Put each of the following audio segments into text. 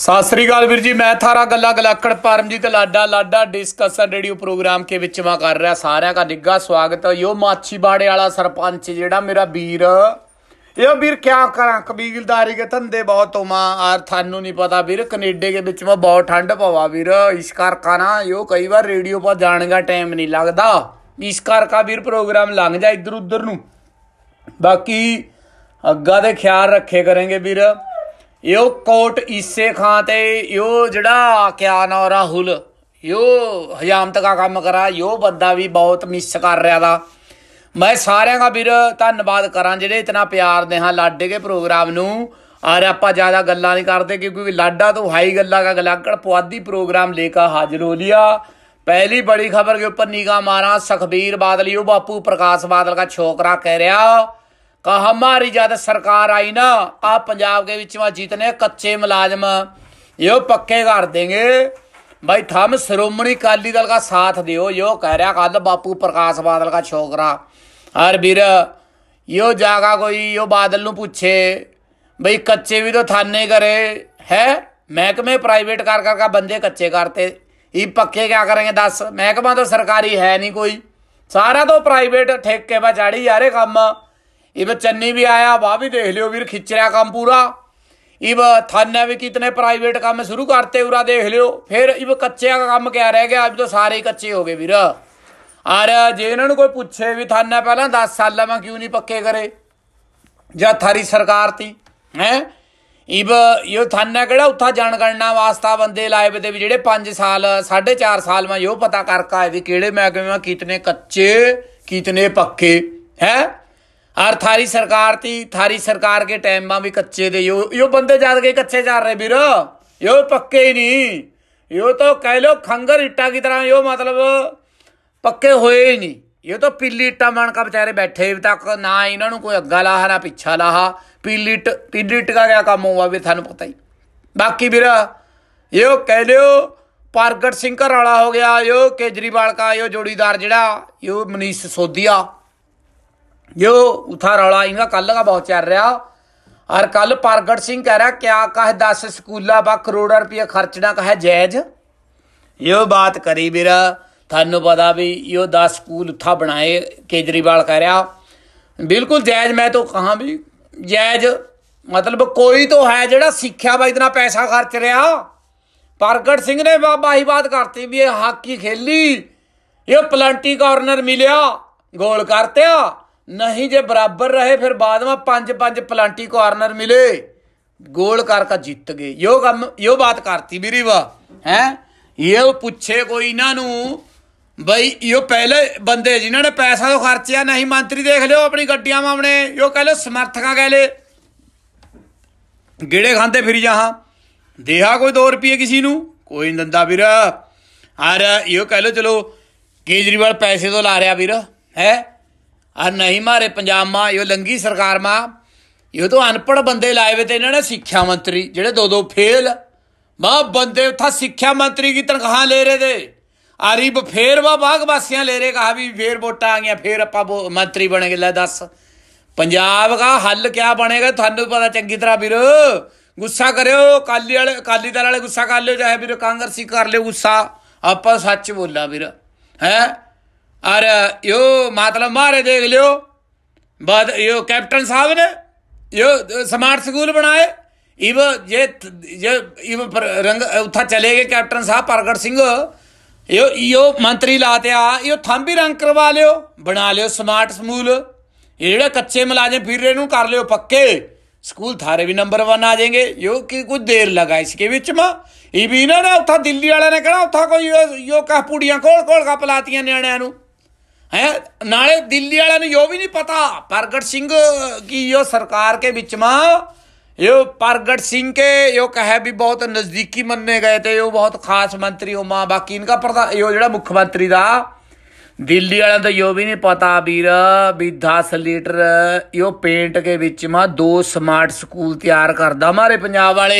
ਸਤਿ ਸ੍ਰੀ ਅਕਾਲ ਵੀਰ ਜੀ, ਮੈਂ ਥਾਰਾ ਗੱਲਾਂ ਗਲਾਕੜ ਪਰਮਜੀਤ ਲਾਡਾ ਲਾਡਾ ਡਿਸਕਸ਼ਨ ਰੇਡੀਓ ਪ੍ਰੋਗਰਾਮ ਕੇ ਵਿੱਚ ਮੈਂ ਕਰ ਰਿਹਾ, ਸਾਰਿਆਂ ਦਾ ਨਿੱਘਾ ਸਵਾਗਤ ਯੋ ਮਾਛੀਬਾੜੇ ਵਾਲਾ ਸਰਪੰਚ ਜਿਹੜਾ ਮੇਰਾ ਵੀਰ ਇਹ ਵੀਰ ਕਿਆ ਕਰਾਂ, ਕਬੀਲਦਾਰੀ ਕੇ ਧੰਦੇ ਬਹੁਤ ਹੋਮਾ ਆਰ ਤੁਹਾਨੂੰ ਨਹੀਂ ਪਤਾ ਵੀਰ, ਕੈਨੇਡਾ ਦੇ ਵਿੱਚ ਮੈਂ ਬਹੁਤ ਠੰਡ ਪਵਾ ਵੀਰ, ਇਸ ਕਰਕੇ ਨਾ ਯੋ ਕਈ ਵਾਰ ਰੇਡੀਓ ਪਾ ਜਾਣ ਦਾ ਟਾਈਮ ਨਹੀਂ ਲੱਗਦਾ। ਇਸ ਕਰਕੇ ਵੀਰ ਪ੍ਰੋਗਰਾਮ ਲੰਘ ਜਾ ਇੱਧਰ ਉੱਧਰ ਨੂੰ। ਬਾਕੀ ਅੱਗਾ ਦੇ ਖਿਆਲ ਰੱਖੇ ਕਰਾਂਗੇ ਵੀਰ। ਯੋ ਕੋਟ ਈਸੇ ਖਾਂ ਤੇ ਯੋ ਜਿਹੜਾ ਕਿਆ ਨਾ ਰਾਹੁਲ ਯੋ ਹਜਾਮਤ ਦਾ ਕੰਮ ਕਰਾ ਯੋ ਬੰਦਾ ਵੀ ਬਹੁਤ ਮਿਸ ਕਰ ਰਿਹਾ ਦਾ ਮੈਂ ਸਾਰਿਆਂ ਦਾ ਵੀਰ ਧੰਨਵਾਦ ਕਰਾਂ ਜਿਹੜੇ ਇਤਨਾ ਪਿਆਰ ਦੇ ਹਾਂ ਲਾਡੇ ਕੇ ਪ੍ਰੋਗਰਾਮ ਨੂੰ ਔਰ ਆਪਾਂ ਜ਼ਿਆਦਾ ਗੱਲਾਂ ਨਹੀਂ ਕਰਦੇ ਕਿਉਂਕਿ ਲਾਡਾ ਤੋਂ ਹਾਈ ਗੱਲਾਂ का गलाकड़ पुआदी प्रोग्राम लेकर हाजिर हो लिया पहली बड़ी खबर के ऊपर निगाह मारा सखबीर बादल यो बापू प्रकाश बादल का छोकरा कह रहा का हमारी जब सरकार आई ना आप पंजाब के बीच में जीतने कच्चे मुलाजम यो पक्के कर देंगे भाई थम श्रोमणी अकाली दल का साथ दियो यो कह रहा कल बापू प्रकाश बादल का छोकरा हर वीर यो जागा कोई यो बादल ਨੂੰ ਪੁੱਛੇ ਬਈ ਕੱਚੇ ਵੀ ਤਾਂ ਥਾਨੇ ਕਰੇ ਹੈ ਮਹਿਕਮੇ ਪ੍ਰਾਈਵੇਟ ਕਰ ਕਰ ਕਾ ਬੰਦੇ ਕੱਚੇ ਕਰਤੇ ਇਹ ਪੱਕੇ ਕਿਆ ਕਰਾਂਗੇ ਦੱਸ ਮਹਿਕਮਾ ਤਾਂ ਸਰਕਾਰੀ ਹੈ ਨਹੀਂ ਕੋਈ ਸਾਰਾ ਤਾਂ ਪ੍ਰਾਈਵੇਟ ਠੇਕੇ ਬਾ ਜਾੜੀ ਯਾਰੇ ਕੰਮ ਇਹ ਚੰਨੀ ਵੀ ਆਇਆ ਵਾਹ ਵੀ ਦੇਖ ਲਿਓ ਵੀਰ ਖਿੱਚ ਰਿਹਾ ਕੰਮ ਪੂਰਾ ਇਬ थाने भी कितने प्राइवेट काम शुरू करते उरा देख लियो फिर इब कच्चे का काम क्या रह गया अब तो सारे ही कच्चे हो गए ਵੀਰ ਔਰ ਜੇ ਇਹਨਾਂ ਨੂੰ ਕੋਈ ਪੁੱਛੇ ਵੀ ਥਾਨਾ ਪਹਿਲਾਂ 10 ਸਾਲਾਂ ਮੈਂ ਕਿਉਂ ਨਹੀਂ ਪੱਕੇ ਕਰੇ ਜਾਂ ਥਾਰੀ ਸਰਕਾਰ ਤੀ ਹੈ ਇਬ ਇਹ ਥਾਨਾ ਕਿਹੜਾ ਉੱਥਾ ਜਨਗਣਨਾ ਵਾਸਤਾ ਬੰਦੇ ਲਾਏ ਬਦੇ ਵੀ ਜਿਹੜੇ 5 ਸਾਲ 4.5 ਸਾਲ ਮੈਂ ਇਹ ਪਤਾ ਕਰਕੇ ਆਏ ਵੀ ਕਿਹੜੇ ਮਹਿਕਮੇ में कितने कच्चे कितने पक्के है और थारी सरकार थी थारी सरकार के टाइम में भी कच्चे थे यो यो बंदे ज्यादा के कच्चे जा रहे ਵੀਰ यो पक्के ही नहीं यो तो कह लो खंगर इट्टा की तरह यो मतलब ਪੱਕੇ ਹੋਏ ਹੀ ਨਹੀਂ ਇਹ ਤਾਂ ਪੀਲੀ ਇੱਟਾਂ ਬਣ ਕੇ ਵਿਚਾਰੇ ਬੈਠੇ ਤੱਕ ਨਾ ਇਹਨਾਂ ਨੂੰ ਕੋਈ ਅੱਗਾ ਲਾਹਾ ਨਾ ਪਿੱਛਾ ਲਾਹਾ ਪੀਲੀ ਇੱਟ ਪੀਲੀ ਇੱਟ ਦਾ ਕਿਆ ਕੰਮ ਹੋਆ ਵੀ ਤੁਹਾਨੂੰ ਪਤਾ ਹੀ ਬਾਕੀ ਵੀਰ ਇਹ ਕਹਿ ਲਿਓ ਪ੍ਰਗਟ ਸਿੰਘ ਘਰ ਵਾਲਾ ਹੋ ਗਿਆ ਇਹ ਕੇਜਰੀਵਾਲ ਕਾ ਇਹ ਜੋੜੀਦਾਰ ਜਿਹੜਾ ਇਹ ਮਨੀਸ਼ ਸੋਦੀਆ यो उठा ਰੌਲਾ इनका कल का बहुत चल रहा और कल प्रगट सिंह कह रहा क्या कह दस स्कूला व करोड़ रुपये खर्चना कह जायज यो बात करी ਵੀਰ, ਤੁਹਾਨੂੰ ਪਤਾ ਵੀ ਇਹ 10 ਸਕੂਲ ਉਥਾ ਬਣਾਏ, ਕੇਜਰੀਵਾਲ ਕਹਿ ਰਿਹਾ। ਬਿਲਕੁਲ ਜਾਇਜ਼, ਮੈਂ ਤਾਂ ਕਹਾ ਵੀ ਜਾਇਜ਼। ਮਤਲਬ ਕੋਈ ਤਾਂ ਹੈ ਜਿਹੜਾ ਸਿੱਖਿਆ ਵਾ ਇਤਨਾ ਪੈਸਾ ਖਰਚ ਰਿਹਾ। ਪ੍ਰਗਟ ਸਿੰਘ ਨੇ ਬਾਬਾ ਹੀ ਬਾਤ ਕਰਤੀ ਵੀ ਇਹ ਹਾਕੀ ਖੇਲੀ। ਇਹ ਪਲੰਟੀ ਕਾਰਨਰ ਮਿਲਿਆ, ਗੋਲ ਕਰਤਿਆ। ਨਹੀਂ ਜੇ ਬਰਾਬਰ ਰਹੇ, ਫਿਰ ਬਾਅਦ ਵਿੱਚ ਪੰਜ ਪੰਜ ਪਲੰਟੀ ਕਾਰਨਰ ਮਿਲੇ। ਗੋਲ ਕਰਕੇ ਜਿੱਤ ਗਏ। ਯੋ ਕੰਮ, ਯੋ ਬਾਤ ਕਰਤੀ ਵੀਰੀ ਵਾ ਹੈ? ਇਹ ਪੁੱਛੇ ਕੋਈ ਇਹਨਾਂ ਨੂੰ, ਬਈ ਇਹ ਪਹਿਲੇ ਬੰਦੇ ਜਿਨ੍ਹਾਂ ਨੇ ਪੈਸਾ ਤੋਂ ਖਰਚਿਆ ਨਹੀਂ, ਮੰਤਰੀ ਦੇਖ ਲਿਓ ਆਪਣੀ ਗੱਡੀਆਂ ਮਾਮਣੇ ਇਹ ਕਹ ਲੋ ਸਮਰਥਕਾਂ ਕਹ ਲੈ ਗੇੜੇ ਖਾਂਦੇ ਫਿਰ ਜਾਹਾਂ। ਦੇਹਾ ਕੋਈ 2 ਰੁਪਏ ਕਿਸੇ ਨੂੰ? ਕੋਈ ਨਹੀਂ ਦਿੰਦਾ ਵੀਰ। ਔਰ ਇਹ ਕਹ ਲੋ ਚਲੋ ਕੇਜਰੀਵਾਲ ਪੈਸੇ ਤੋਂ ਲਾ ਰਿਹਾ ਵੀਰ। ਹੈ? ਔਰ ਨਹੀਂ ਮਾਰੇ ਪੰਜਾਬ ਮਾ, ਇਹ ਲੰਗੀ ਸਰਕਾਰ ਮਾ। ਇਹ ਤਾਂ ਅਨਪੜ ਬੰਦੇ ਲਾਏ ਵੇ ਤੇ ਇਹਨਾਂ ਨੇ ਸਿੱਖਿਆ ਮੰਤਰੀ, ਜਿਹੜੇ ਦੋ ਦੋ ਫੇਲ। ਮਾ, ਬੰਦੇ ਉਥਾ ਸਿੱਖਿਆ ਮੰਤਰੀ ਦੀ ਤਨਖਾਹ ਲੈ ਰਹੇ ਦੇ। ਆਰੀਬ ਫੇਰ ਵਾ ਬਾਗ ਵਾਸੀਆਂ ਲੈ ਰਹੇ, ਕਹਾ ਵੀ ਫੇਰ ਵੋਟਾਂ ਆ ਗਈਆਂ, ਫੇਰ ਆਪਾਂ ਮੰਤਰੀ ਬਣेंगे ਲੈ ਦੱਸ। ਪੰਜਾਬ ਦਾ ਹੱਲ ਕਿਆ ਬਣੇਗਾ, ਤੁਹਾਨੂੰ ਪਤਾ ਚੰਗੀ ਤਰ੍ਹਾਂ ਵੀਰ। ਗੁੱਸਾ ਕਰਿਓ ਕਾਲੀ ਵਾਲੇ ਕਾਲੀ ਦਲ ਵਾਲੇ ਗੁੱਸਾ ਕਰ ਲਿਓ, ਚਾਹੇ ਵੀਰ ਕਾਂਗਰਸੀ ਕਰ ਲਿਓ, ਗੁੱਸਾ। ਆਪਾਂ ਸੱਚ ਬੋਲਾਂ ਵੀਰ, ਹੈ? ਔਰ ਯੋ ਮਤਲਬ ਮਾਰੇ ਦੇਖ ਲਿਓ। ਬਾਦ ਯੋ ਕੈਪਟਨ ਸਾਹਿਬ ਨੇ ਯੋ ਸਮਾਰਟ ਸਕੂਲ ਬਣਾਏ। ਇਵ ਜੇ ਜੇ ਇਵ ਰੰਗ ਉੱਥਾ ਚਲੇ ਗਏ ਕੈਪਟਨ ਸਾਹਿਬ ਪ੍ਰਗਟ ਸਿੰਘ। ਇਹ ਇਹੋ ਮੰਤਰੀ ਲਾਤੇ ਆ ਇਹ ਥੰਮ ਵੀ ਰੰਗ ਕਰਵਾ ਲਿਓ, ਬਣਾ ਲਿਓ ਸਮਾਰਟ ਸਮੂਲ ਇਹ ਜਿਹੜੇ ਕੱਚੇ ਮੁਲਾਜ਼ਮ ਫਿਰ ਰਹੇ ਨੂੰ ਕਰ ਲਿਓ ਪੱਕੇ। ਸਕੂਲ ਥਾਰੇ ਵੀ ਨੰਬਰ 1 ਆ ਜਾਣਗੇ ਯੋ ਕਿ ਕੁਝ ਦੇਰ ਲਗਾ ਇਸਕੇ ਵਿੱਚ ਮਾ। ਇਹ ਵੀ ਨਾ ਨਾ ਉੱਥਾ ਦਿੱਲੀ ਵਾਲਿਆਂ ਨੇ ਕਿਹੜਾ ਉੱਥਾ ਕੋਈ ਯੋ ਕਾ ਪੂੜੀਆਂ ਕੋਲ ਕੋਲ ਕਾ ਪਲਾਤੀਆਂ ਨਿਆਣਿਆਂ ਨੂੰ। ਹੈ ਨਾਲੇ ਦਿੱਲੀ ਵਾਲਿਆਂ ਨੂੰ ਯੋ ਵੀ ਨਹੀਂ ਪਤਾ ਪ੍ਰਗਟ ਸਿੰਘ ਕੀ ਯੋ ਸਰਕਾਰ ਕੇ ਵਿੱਚ ਮਾ यो प्रगट सिंह के यो कहे भी बहुत नजदीकी मनने गए थे यो बहुत खास मंत्री हो मां बाकी इनका प्रधान यो जड़ा मुख्यमंत्री था ਦਿੱਲੀ ਵਾਲਿਆਂ ਦਾ ਯੋ ਵੀ ਨਹੀਂ ਪਤਾ ਵੀਰ ਵੀ 10 ਲੀਟਰ ਯੋ ਪੇਂਟ ਕੇ ਵਿੱਚ ਮਾ ਦੋ ਸਮਾਰਟ ਸਕੂਲ ਤਿਆਰ ਕਰਦਾ ਮਾਰੇ ਪੰਜਾਬ ਵਾਲੇ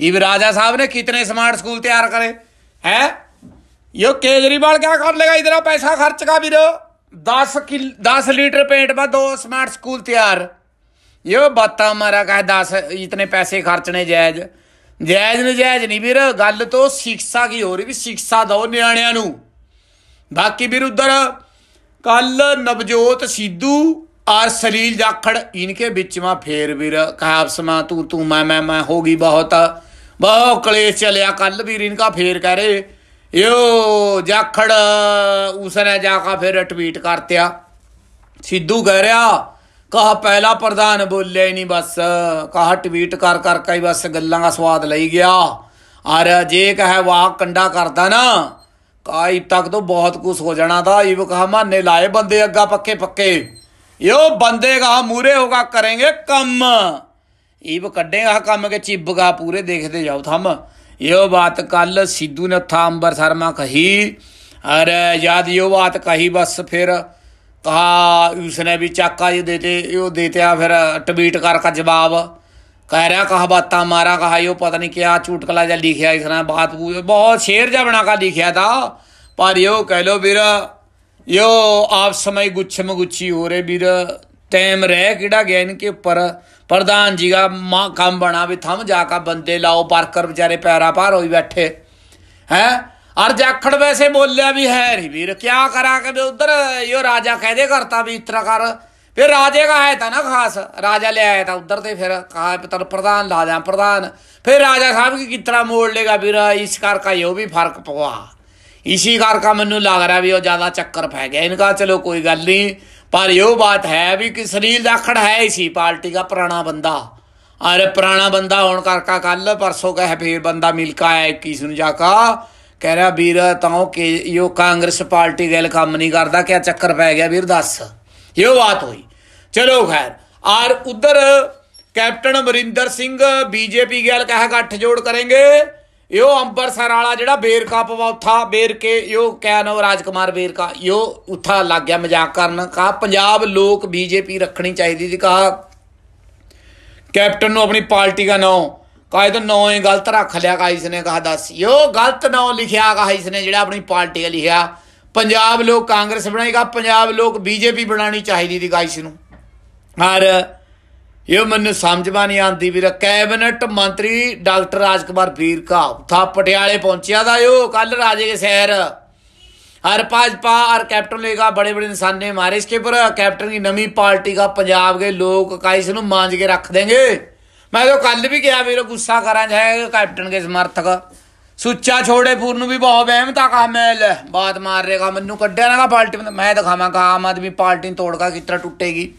ਇਹ ਰਾਜਾ ਸਾਹਿਬ ਨੇ ਕਿਤਨੇ ਸਮਾਰਟ ਸਕੂਲ ਤਿਆਰ ਕਰੇ ਹੈ ਯੋ ਕੇਜਰੀਵਾਲ ਕਿਆ ਕਰ ਲੇਗਾ ਇਤਨਾ ਪੈਸਾ ਖਰਚ ਕਾ ਵੀਰ 10 किल 10 लीटर पेंट में दो स्मार्ट स्कूल तैयार ये बात हमारा कहे दस इतने पैसे खर्चने जायज ਜਾਇਜ਼ ਨਜਾਇਜ਼ ਨਹੀਂ ਵੀਰ ਗੱਲ ਤੋਂ ਸਿੱਖਿਆ ਕੀ ਹੋ ਰਹੀ ਵੀ ਸਿੱਖਿਆ ਦਿਓ ਨਿਆਣਿਆਂ ਨੂੰ ਬਾਕੀ ਵੀਰ ਉਧਰ ਕੱਲ ਨਵਜੋਤ ਸਿੱਧੂ और सलील जाखड़ इनके बीच में फिर भी कहा समा तू तू मैं मैं मैं होगी बहुत बहुत कलेश चलिया कल भी इनका फिर कह रहे ਯੋ ਜਾਖੜ ਉਸਨੇ ਜਾ ਕੇ ਫਿਰ ਟਵੀਟ ਕਰਤਿਆ। ਸਿੱਧੂ ਕਹਿ ਰਿਹਾ, ਕਹਾ ਪਹਿਲਾ ਪ੍ਰਧਾਨ ਬੋਲੇ ਨਹੀਂ ਬਸ, ਕਹਾ ਟਵੀਟ ਕਰ ਕਰ ਕੇ ਬਸ ਗੱਲਾਂ ਦਾ ਸਵਾਦ ਲਈ ਗਿਆ। ਔਰ ਜੇ ਕਹੇ ਵਾਹ ਕੰਡਾ ਕਰਦਾ ਨਾ ਕਾਇਬ ਤੱਕ ਤੋਂ ਬਹੁਤ ਕੁਝ ਹੋ ਜਾਣਾ ਤਾਂ ਇਹ ਕਹਾ ਮਾਨੇ ਲਾਏ ਬੰਦੇ ਅੱਗਾ ਪੱਕੇ ਪੱਕੇ। ਯੋ ਬੰਦੇ ਕਹਾ ਮੂਰੇ ਹੋਗਾ ਕਰेंगे ਕੰਮ। ਇਹ ਕੱਢੇਗਾ ਕੰਮ ਕੇ ਚਿਬਗਾ ਪੂਰੇ ਦੇਖਦੇ ਜਾਓ ਥੰਮ। यो बात कल सिद्धू ने था अंबरसर में कही। अरे याद यो बात कही बस फिर। कहा, उसने भी चाका ये देते, यो देते फिर ट्वीट कर का जवाब। कह रहा, कहा बाता मारा, कहा यो पता नहीं क्या चुटकला जा लिखा इसने, बात बहुत शेर जा बना का लिखा था। पर यो कह लो ਵੀਰ यो आप समय गुच्छ में गुच्छी हो रहे टाइम रह किड़ा गया इनके ऊपर। प्रधान जी का माँ काम बना भी थम जाकर बंदे लाओ वर्कर बेचारे पैरा पार हो बैठे। हैं? और जाखड़ वैसे बोलिया भी है री वीर, क्या करा के भी उधर? यो राजा कहदे करता भी इतना कर। फिर राजे का है था ना खास, राजा ले आया था उधर से फिर, कहा तर प्रधान ला जा, प्रधान। फिर राजा साहब की कितना मोड़ लेगा फिर इस कार का यो भी फ़र्क पवा। इसी कार का मैनू लग रहा भी वो ज़्यादा चक्कर पै गया। इनका चलो कोई गल नहीं। पर यो बात है भी कि सलील दाखड़ ਹੈ इसी पार्टी का पुराना बंदा अरे पुराना बंदा होने करका कल परसों का है फिर बंदा मिलका ਆਇਆ इक्कीस ਨੂੰ ਜਾਕਾ ਕਹਿ ਰਿਹਾ ਵੀਰ, ਤਾਂ ਉਹ ਕਿ ਯੋ ਕਾਂਗਰਸ ਪਾਰਟੀ ਗੱਲ ਕੰਮ ਨਹੀਂ ਕਰਦਾ, ਕਿਆ ਚੱਕਰ ਪੈ ਗਿਆ ਵੀਰ ਦੱਸ। ਇਹੋ ਬਾਤ ਹੋਈ। ਚਲੋ ਖੈਰ ਆਰ ਉਧਰ ਕੈਪਟਨ ਅਮਰਿੰਦਰ ਸਿੰਘ, ਬੀਜੇਪੀ ਗੱਲ ਕਹਿ ਗੱਠ ਜੋੜ ਕਰਾਂਗੇ यो अंबरसर वाला जेड़ा बेरका पवौथा बेरके यो क्या नो राजकुमार बेरका यो उत्था लग गया मजाक करन कहा पंजाब लोक बीजेपी रखनी चाहिए थी कहा कैप्टन नो अपनी पार्टी का नाम कहा तो नौ ही गलत रख लिया कहा इसने कहा दस यो गलत नाम लिखा कहा इसने जेड़ा अपनी पार्टी का लिखा पंजाब लोग कांग्रेस बनाई कहा पंजाब लोग बीजेपी बनानी चाहिए थी कहा इसनों और ਇਹ ਮੈਨੂੰ ਸਮਝਵਾ ਨਹੀਂ ਆਂਦੀ ਵੀਰ ਕੈਬਨਿਟ ਮੰਤਰੀ ਡਾਕਟਰ ਰਾਜਕੁਮਾਰ ਵੀਰਕਾ ਥਾ ਪਟਿਆਲੇ ਪਹੁੰਚਿਆ ਦਾ ਯੋ ਕੱਲ ਰਾਜੇ ਕੇ ਸ਼ਹਿਰ हर भाजपा और कैप्टन लेगा बड़े बड़े निशाने मारे इसके ऊपर कैप्टन की नवी पार्टी का पंजाब के लोग का इसनु मांझ के रख देंगे मैं तो कल भी गया मेरे गुस्सा करा जाए कैप्टन के समर्थक ਸੁੱਚਾ ਛੋੜੇ ਪੂਰ ਨੂੰ ਵੀ ਬਹੁਤ ਵਹਿਮ ਤਾਂ ਕਹਾ ਮੈਂ ਲੈ ਬਾਤ ਮਾਰ ਰੇਗਾ ਮੈਨੂੰ ਕੱਢਿਆ ਨਾ ਪਾਰਟੀ ਮੈਂ ਦਿਖਾਵਾਂ ਕਾ ਆਮ ਆਦਮੀ ਪਾਰਟੀ ਤੋੜਗਾ ਕਿਸ ਤਰ੍ਹਾਂ ਟੁੱਟੇਗੀ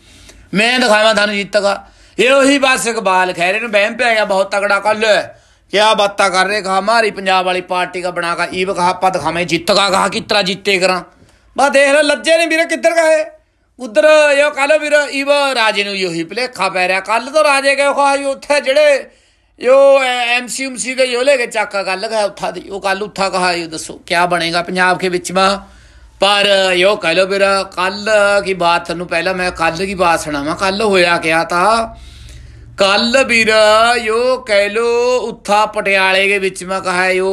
ਮੈਂ ਦਿਖਾਵਾਂ ਤੁਹਾਨੂੰ ਜਿੱਤਗਾ ਇਹ ਉਹੀ ਬਸ ਇਕਬਾਲ ਖੈਰੇ ਨੂੰ ਬਹਿਮ ਪਿਆ ਗਿਆ, ਬਹੁਤ ਤਕੜਾ ਕੱਲ। ਕਿਆ ਬਾਤਾਂ ਕਰ ਰਹੇ ਕਹਾ ਮਾਰੀ ਪੰਜਾਬ ਵਾਲੀ ਪਾਰਟੀ ਦਾ ਬਣਾ ਕਾ ਈਵ ਕਹਾ ਪਾ ਦਿਖਾਵੇਂ ਜਿੱਤਗਾ ਕਹਾ ਕਿਤਰਾ ਜਿੱਤੇ ਕਰਾਂ। ਬਾ ਦੇਖ ਲੈ ਲੱਜੇ ਨੇ ਵੀਰੇ ਕਿੱਧਰ ਗਏ? ਉਧਰ ਇਹ ਕਾਲੋ ਵੀਰ ਈਵ ਰਾਜੇ ਨੂੰ ਇਹੀ ਭਲੇਖਾ ਪੈ ਰਿਹਾ। ਕੱਲ ਤੋਂ ਰਾਜੇ ਗਏ ਕਹਾ ਉੱਥੇ ਜਿਹੜੇ ਯੋ ਐਮਸੀ ਉਮਸੀ ਦੇ ਯੋ ਲੈ ਕੇ ਚਾਕਾ ਗੱਲ ਗਏ ਉੱਥਾ ਦੀ, ਉਹ ਕੱਲ ਉੱਥਾ ਕਹਾ ਇਹ ਦੱਸੋ, ਕਿਆ ਬਣੇਗਾ ਪੰਜਾਬ ਕੇ ਵਿੱਚ ਮਾ? ਪਰ ਯੋ ਕਹ ਲੋ ਵੀਰ ਕੱਲ ਕੀ ਬਾਤ, ਤੁਹਾਨੂੰ ਪਹਿਲਾਂ ਮੈਂ ਕੱਲ ਕੀ ਬਾਤ ਸੁਣਾਵਾਂ ਕੱਲ ਹੋਇਆ ਕਿਆ ਤਾਂ ਕੱਲ ਵੀਰ ਯੋ ਕਹਿ ਲੋ ਉੱਥਾ ਪਟਿਆਲੇ ਦੇ ਵਿੱਚ ਮੈਂ ਕਹਾ ਯੋ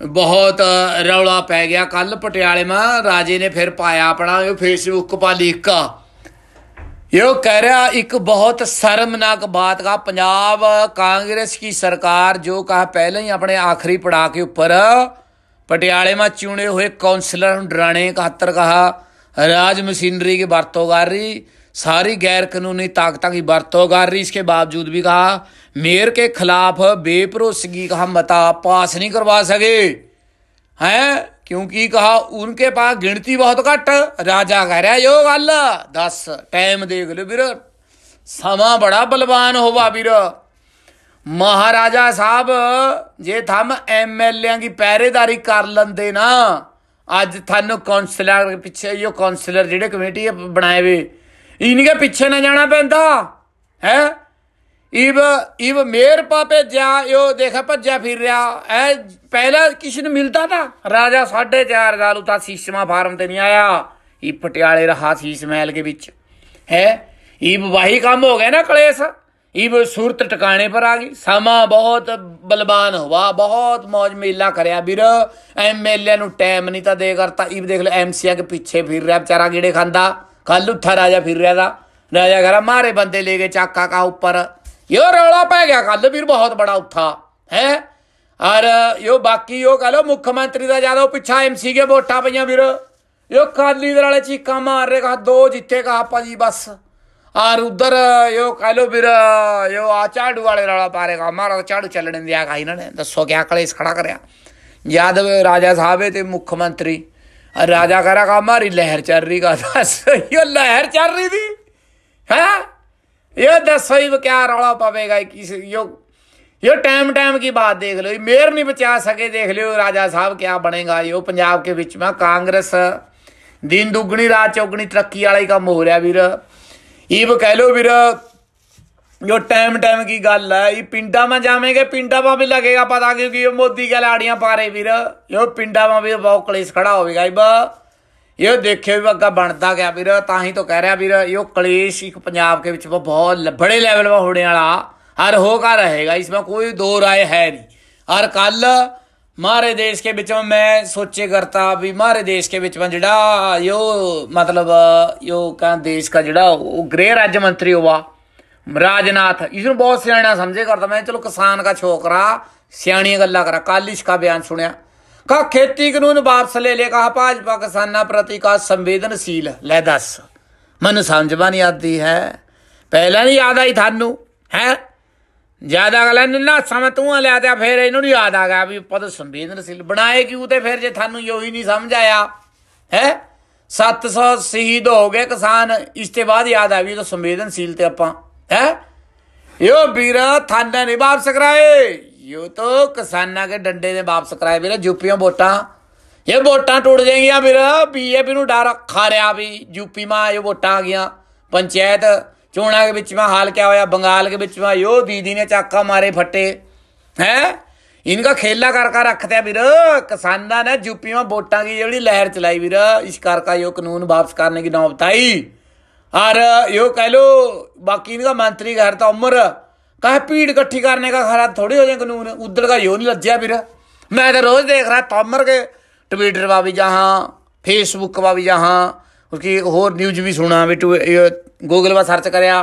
ਬਹੁਤ ਰੌਲਾ ਪੈ ਗਿਆ ਕੱਲ ਪਟਿਆਲੇ ਮੈਂ ਰਾਜੇ ਨੇ ਫਿਰ ਪਾਇਆ ਆਪਣਾ ਯੋ ਫੇਸਬੁੱਕ ਪਾ ਲਿਖਾ यो कह रहा एक बहुत शर्मनाक बात का पंजाब कांग्रेस की सरकार जो कहा पहले ही अपने आखिरी पड़ाव के ऊपर पटियाले में चुने हुए काउंसलर डराने खातर कहा राज मशीनरी की बरतों कर रही सारी गैर कानूनी ताकत की बरतों कर रही इसके बावजूद भी कहा मेयर के खिलाफ बेभरोसगी का मता पास नहीं करवा सके हैं क्योंकि कहा उनके पास गिनती बहुत घट राजा कह रहा यो गल दस टाइम देख लो ਵੀਰ ਸਮਾਂ ਬੜਾ ਬਲਵਾਨ ਹੋਵਾ ਵੀਰ ਮਹਾਰਾਜਾ ਸਾਹਿਬ ਜੇ ਥਮ ਐਮਐਲਏਆਂ ਦੀ ਪਹਿਰੇਦਾਰੀ ਕਰ ਲੰਦੇ ਨਾ ਅੱਜ ਤੁਹਾਨੂੰ ਕਾਉਂਸਲਰ ਪਿੱਛੇ ਇਹ ਕਾਉਂਸਲਰ ਜਿਹੜੇ ਕਮੇਟੀ ਬਣਾਏ ਵੇ ਇਹ ਨੀ ਕਿ ਪਿੱਛੇ ਨਾ ਜਾਣਾ ਪੈਂਦਾ। ਹੈ? ਇਬ ਇਬ ਮੇਰ ਪਾਪੇ ਜਾ ਯੋ ਦੇਖਾ ਭੱਜਿਆ ਫਿਰ ਰਿਹਾ ਐ ਪਹਿਲਾਂ ਕਿਸ ਨੂੰ ਮਿਲਦਾ ਤਾਂ? ਰਾਜਾ 4.5 ਸਾਲ ਉਤਾ ਸੀਸਮਾ ਫਾਰਮ ਤੇ ਨਹੀਂ ਆਇਆ। ਇਹ ਪਟਿਆਲੇ ਰਹਾ ਸੀਸ ਮਹਿਲ ਕੇ ਵਿੱਚ। ਹੈ? ਇਹ ਵਾਹੀ ਕੰਮ ਹੋ ਗਿਆ ਨਾ ਕਲੇਸ਼। ਇਹ ਸੂਰਤ ਟਿਕਾਣੇ ਪਰ ਆ ਗਈ। ਸਮਾਂ ਬਹੁਤ ਬਲਬਾਨ ਹੋਵਾ ਬਹੁਤ ਮौज ਮੇਲਾ ਕਰਿਆ ਵੀਰ। ਐਮਐਲਏ ਨੂੰ ਟਾਈਮ ਨਹੀਂ ਤਾਂ ਦੇ ਕਰਤਾ। ਇਹ ਦੇਖ ਲੈ ਐਮਸੀਆ ਕੇ ਪਿੱਛੇ ਫਿਰ ਰਿਹਾ ਵਿਚਾਰਾ ਗੇੜੇ ਖਾਂਦਾ। ਕੱਲ ਉੱਠਾ ਰਾਜਾ ਫਿਰ ਰਿਹਾ ਦਾ। ਰਾਜਾ ਘਰਾ ਮਾਰੇ ਬੰਦੇ ਲੈ ਕੇ ਚਾਕਾ ਕਾ ਉੱਪਰ। ਇਹ ਰੌਲਾ ਪੈ ਗਿਆ ਕੱਲ ਵੀਰ ਬਹੁਤ ਬੜਾ ਉੱਠਾ, ਹੈ? ਔਰ ਯੋ ਬਾਕੀ ਯੋ ਕਹ ਲੋ ਮੁੱਖ ਮੰਤਰੀ ਦਾ ਜ਼ਿਆਦਾ ਪਿੱਛਾ ਐਮਸੀ ਕੇ ਵੋਟਾਂ ਪਈਆਂ ਵੀਰ। ਯੋ ਕਾਲੀ ਦੇ ਵਾਲੇ ਚੀਕਾਂ ਮਾਰ ਰਹੇ ਕਹਾ ਦੋ ਜਿੱਤੇ ਕਹਾ ਭਾਜੀ ਬਸ। ਔਰ ਉਧਰ ਯੋ ਕਹ ਲੋ ਵੀਰ ਯੋ ਆ ਝਾੜੂ ਵਾਲੇ ਵਾਲਾ ਪਾਰੇ ਕਹਾ ਮਾਰਾ ਝਾੜੂ ਚੱਲਣ ਦਿਆ ਕਹਾ ਇਹਨਾਂ ਨੇ। ਦੱਸੋ ਕਿਆ ਕਲੇਸ਼ ਖੜਾ ਕਰਿਆ। ਯਾਦਵ ਰਾਜਾ ਸਾਹਿਬ ਤੇ ਮੁੱਖ ਮੰਤਰੀ ਰਾਜਾ ਕਹ ਰਹਾ ਕਹਾ ਮਾਰੀ ਲਹਿਰ ਚੱਲ ਰਹੀ ਕਹਾ ਦੱਸ ਯੋ ਲਹਿਰ ਚੱਲ ਰਹੀ ਥੀ ਹੈ ये दसो ही क्या रौला पवेगा किस यो यो टाइम टाइम की बात देख लो मेयर नहीं बचा सके देख लो राजा साहब क्या बनेगा यो पंजाब के बीच में कांग्रेस दिन दुगनी रात चौगनी तरक्की वाला ही काम हो रहा वीर इब कह लो वीर जो टाइम टाइम की गल है ये पिंडा में जावेंगे पिंडा में भी लगेगा पता क्योंकि ये मोदी के लाड़ियाँ पा रहे वीर यो पिंडा में भी बहुत कलेस खड़ा होगा इब ये देखे भी अगर बनता गया वीर ता ही तो कह रहा वीर यो कलेश एक पंजाब के बीच बहुत बड़े लैवल में होने वाला हर होगा रहेगा इसमें कोई दो राय है नहीं हर कल मारे देश के बिच में मैं सोचे करता भी मारे देश के बिच में जड़ा यो मतलब यो देश का जड़ा वो गृह राज्य मंत्री हुआ ਰਾਜਨਾਥ ਇਸ ਨੂੰ ਬਹੁਤ ਸਿਆਣਾ ਸਮਝੇ ਕਰਦਾ। ਮੈਂ ਚਲੋ ਕਿਸਾਨ ਦਾ ਛੋਕਰਾ ਸਿਆਣੀਆਂ ਗੱਲਾਂ ਕਰਾ। ਕੱਲ ਇਸਕਾ ਬਿਆਨ ਸੁਣਿਆ। ਕਹਾ, ਖੇਤੀ ਕਾਨੂੰਨ ਵਾਪਸ ਲੈ ਲੈ ਕਹਾ, ਭਾਜਪਾ ਕਿਸਾਨਾਂ ਪ੍ਰਤੀ ਕਾ ਸੰਵੇਦਨਸ਼ੀਲ। ਲੈ ਦੱਸ, ਮਨ ਸਮਝਵਾ ਨਹੀਂ ਆਦੀ ਹੈ। ਪਹਿਲਾਂ ਨਹੀਂ ਯਾਦ ਆਈ ਤੁਹਾਨੂੰ, ਹੈ? ਜ਼ਿਆਦਾ ਅਗਲਾ ਨਾ ਸਮਾਂ ਤੂੰ ਲਿਆ ਤੇ ਫਿਰ ਇਹਨੂੰ ਨਹੀਂ ਯਾਦ ਆ ਗਿਆ ਵੀ ਪਦ ਸੰਵੇਦਨਸ਼ੀਲ। ਬਣਾਏ ਕਿਉਂ ਤੇ ਫਿਰ ਜੇ ਤੁਹਾਨੂੰ ਯੋਹੀ ਨਹੀਂ ਸਮਝ ਆਇਆ, ਹੈ? 700 ਸ਼ਹੀਦ ਹੋ ਗਏ ਕਿਸਾਨ, ਇਸ ਤੇ ਬਾਅਦ ਯਾਦ ਆ ਵੀ ਉਹ ਸੰਵੇਦਨਸ਼ੀਲ ਤੇ ਆਪਾਂ ਹੈ यो ਵੀਰ थाना नहीं वापस कराए यो तो किसाना के डंडे ने वापस कराए ਵੀਰ ਯੂਪੀਆਂ ਵੋਟਾਂ ਇਹ ਵੋਟਾਂ ਟੁੱਟ ਜਾਏਗੀਆਂ ਵੀਰ ਬੀਜੇਪੀ ਨੂੰ ਡਰ ਖਾ ਰਿਆ ਵੀ ਯੂਪੀ ਮਾ ਇਹ ਵੋਟਾਂ ਆ ਗਈਆਂ ਪੰਚਾਇਤ ਚੋਣਾਂ ਦੇ ਵਿੱਚ ਮਾ ਹਾਲ ਕਿਆ ਹੋਇਆ ਬੰਗਾਲ के ਵਿੱਚ ਮਾ ਯੋ ਦੀਦੀ ਨੇ ਚਾਕਾ ਮਾਰੇ ਫੱਟੇ ਹੈ इनका खेला कर कर रखते ਵੀਰ ਕਿਸਾਨਾਂ ਨੇ ਯੂਪੀ ਮਾ ਵੋਟਾਂ ਦੀ ਜਿਹੜੀ ਲਹਿਰ ਚਲਾਈ ਵੀਰ ਇਸ ਕਰਕੇ यो कानून वापस करने की नौबत आई और यो कह लो बाकी इनका मंत्री घर तो उम्र कहे भीड़ इकट्ठी करने का खरा थोड़ी हो जाए कानून उधर का यो नहीं लज्जा फिर मैं तो रोज देख रहा तोमर के ट्विटर पर भी जहाँ फेसबुक पर भी जहाँ उसकी होर न्यूज भी सुना भी गूगल पर सर्च करया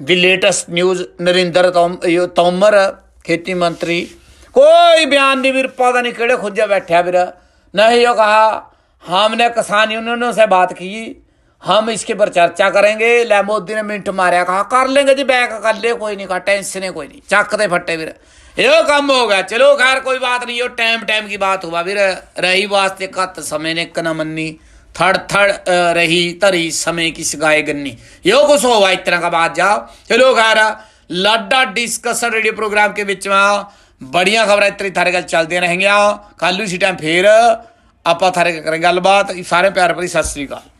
दी लेटेस्ट न्यूज नरिंदर तोम यो तोमर खेती मंत्री कोई बयान नहीं फिर पता नहीं केड़े खुजे बैठा फिर नहीं यो कहा हमने किसान यूनियनों से बात की हम इसके पर चर्चा करेंगे। लहमोदी ने मिंट मारिया कहा, कर लेंगे जी, बैक कर ले, कोई नहीं, कहा, टेंशन है, कोई नहीं चकते फटे फिर। यो कम हो गया, चलो, खैर, कोई बात नहीं हो टाइम टाइम की बात हुआ, फिर रही वास्ते कत समय ने कनमन्नी थड़ थड़ रही, तरी समय की सिकाए गन्नी। यो कुछ होगा इतना का बात, जाओ। चलो, खैर लाडा डिस्कशन रेडियो प्रोग्राम के बीच में बढ़िया खबर इतनी थारे गल चलते रहेंगे कल उसी टाइम फिर आप थारे करेंगे गलबात सारे प्यार भरी, सत श्रीकाल